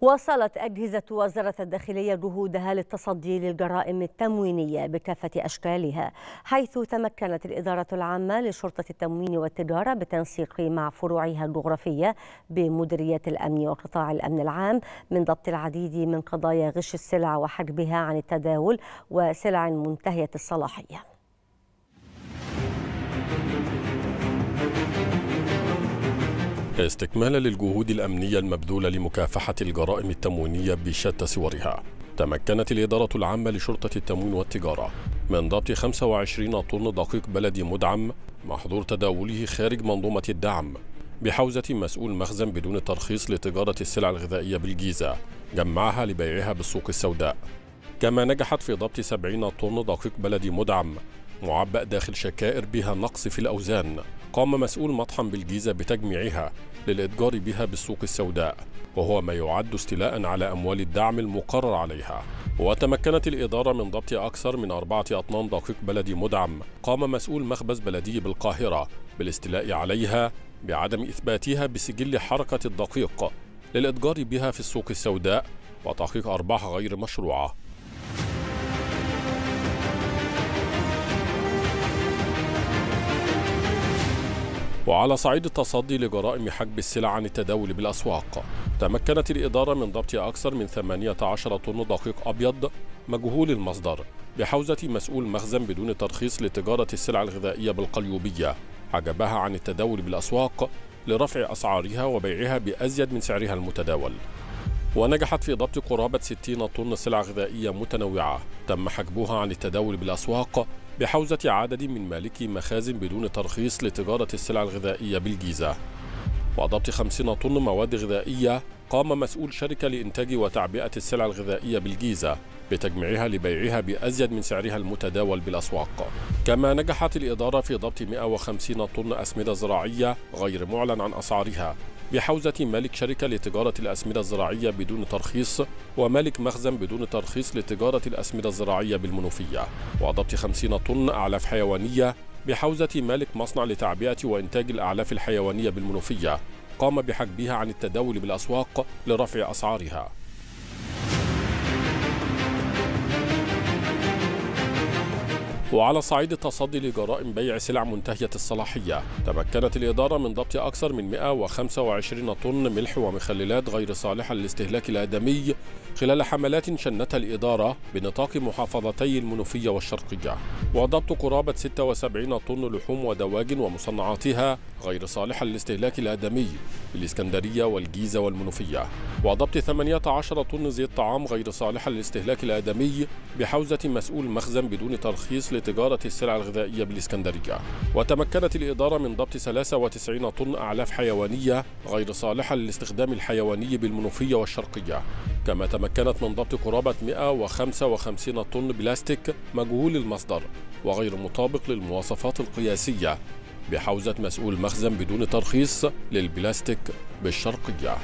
واصلت أجهزة وزارة الداخلية جهودها للتصدي للجرائم التموينية بكافة أشكالها حيث تمكنت الإدارة العامة لشرطة التموين والتجارة بالتنسيق مع فروعها الجغرافية بمديرية الأمن وقطاع الأمن العام من ضبط العديد من قضايا غش السلع وحجبها عن التداول وسلع منتهية الصلاحية. استكمالا للجهود الأمنية المبذولة لمكافحة الجرائم التموينية بشتى صورها. تمكنت الإدارة العامة لشرطة التموين والتجارة من ضبط 25 طن دقيق بلدي مدعم محظور تداوله خارج منظومة الدعم بحوزة مسؤول مخزن بدون ترخيص لتجارة السلع الغذائية بالجيزة جمعها لبيعها بالسوق السوداء. كما نجحت في ضبط 70 طن دقيق بلدي مدعم معبأ داخل شكائر بها نقص في الأوزان. قام مسؤول مطحن بالجيزة بتجميعها للإتجار بها بالسوق السوداء وهو ما يعد استيلاء على أموال الدعم المقرر عليها. وتمكنت الإدارة من ضبط أكثر من أربعة أطنان دقيق بلدي مدعم. قام مسؤول مخبز بلدي بالقاهرة بالاستيلاء عليها بعدم إثباتها بسجل حركة الدقيق للإتجار بها في السوق السوداء وتحقيق أرباح غير مشروعة. وعلى صعيد التصدي لجرائم حجب السلع عن التداول بالأسواق تمكنت الإدارة من ضبط أكثر من 18 طن دقيق أبيض مجهول المصدر بحوزة مسؤول مخزن بدون ترخيص لتجارة السلع الغذائية بالقليوبية. حجبها عن التداول بالأسواق لرفع أسعارها وبيعها بأزيد من سعرها المتداول. ونجحت في ضبط قرابة 60 طن سلع غذائية متنوعة تم حجبها عن التداول بالأسواق بحوزة عدد من مالكي مخازن بدون ترخيص لتجارة السلع الغذائية بالجيزة. وضبط 50 طن مواد غذائية قام مسؤول شركة لإنتاج وتعبئة السلع الغذائية بالجيزة بتجميعها لبيعها بأزيد من سعرها المتداول بالأسواق. كما نجحت الإدارة في ضبط 150 طن أسمدة زراعية غير معلن عن أسعارها. بحوزة مالك شركة لتجارة الأسمدة الزراعية بدون ترخيص ومالك مخزن بدون ترخيص لتجارة الأسمدة الزراعية بالمنوفية. وضبط 50 طن أعلاف حيوانية بحوزة مالك مصنع لتعبئة وإنتاج الأعلاف الحيوانية بالمنوفية. قام بحجبها عن التداول بالأسواق لرفع أسعارها. وعلى صعيد التصدي لجرائم بيع سلع منتهية الصلاحية. تمكنت الإدارة من ضبط أكثر من 125 طن ملح ومخللات غير صالحة للاستهلاك الآدمي خلال حملات شنتها الإدارة بنطاق محافظتي المنوفية والشرقية. وضبط قرابة 76 طن لحوم ودواجن ومصنعاتها غير صالحة للاستهلاك الآدمي بالإسكندرية والجيزة والمنوفية. وضبط 18 طن زيت طعام غير صالحة للاستهلاك الآدمي بحوزة مسؤول مخزن بدون ترخيص لتجارة السلع الغذائية بالإسكندرية وتمكنت الإدارة من ضبط 93 طن أعلاف حيوانية غير صالحة للاستخدام الحيواني بالمنوفية والشرقية. كما تمكنت من ضبط قرابة 155 طن بلاستيك مجهول المصدر وغير مطابق للمواصفات القياسية بحوزة مسؤول مخزن بدون ترخيص للبلاستيك بالشرقية.